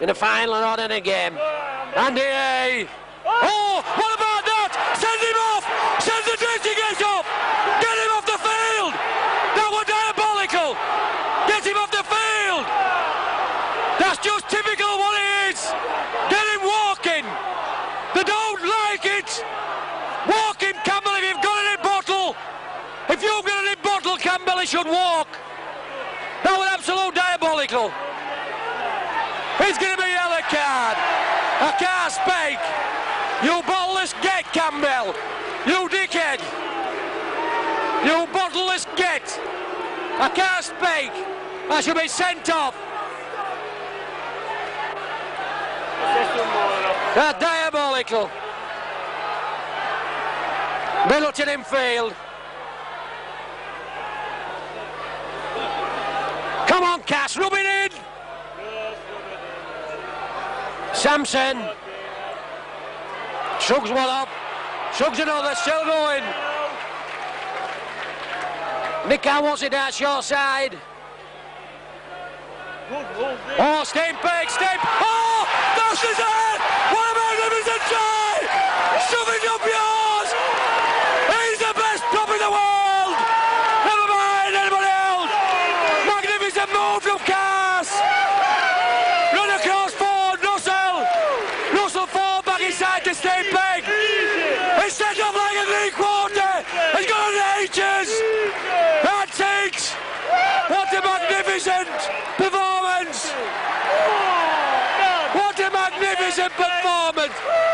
in the final and on in a game. Andy A. Oh, what about that? Send him off! Send the dressing gate off! Get him off the field! That was diabolical! Get him off the field! That's just typical of what it is! Get him walking! They don't like it! Walking, Campbell, if you've got it in bottle! If you've got it in bottle, Campbell, he should walk! That was absolute diabolical! It's going to be a yellow card! I can't speak! You bottleless get, Campbell! You dickhead! You bottleless get! I can't speak! I should be sent off! That's diabolical! Middleton in field. Come on, Cass, rub it in! Sampson. Shrugs one up. Shrugs another, still going. Nick wants it out your side. Oh, Steinberg, Stein. Oh, that's his head! What a magnificent try! Shove it up yours! To Steinberg! He's set up like a three quarter! He's got an H's! That's it! What a magnificent performance! What a magnificent performance!